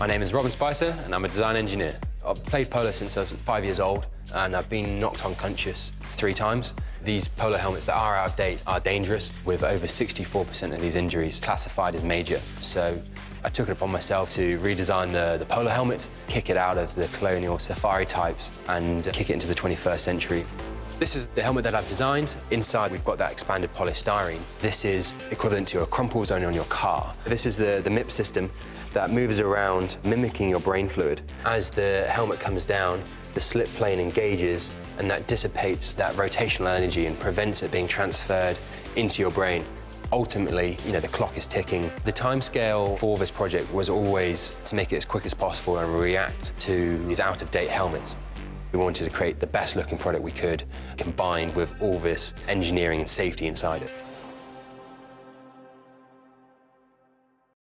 My name is Robin Spicer, and I'm a design engineer. I've played polo since I was five years old, and I've been knocked unconscious three times. These polo helmets that are out of date are dangerous, with over 64% of these injuries classified as major. So I took it upon myself to redesign the, the polo helmet, kick it out of the colonial safari types, and kick it into the 21st century. This is the helmet that I've designed. Inside, we've got that expanded polystyrene. This is equivalent to a crumple zone on your car. This is the, the MIP system that moves around, mimicking your brain fluid. As the helmet comes down, the slip plane engages, and that dissipates that rotational energy and prevents it being transferred into your brain ultimately, you know, the clock is ticking. The timescale for this project was always to make it as quick as possible and react to these out-of-date helmets. We wanted to create the best looking product we could, combined with all this engineering and safety inside it.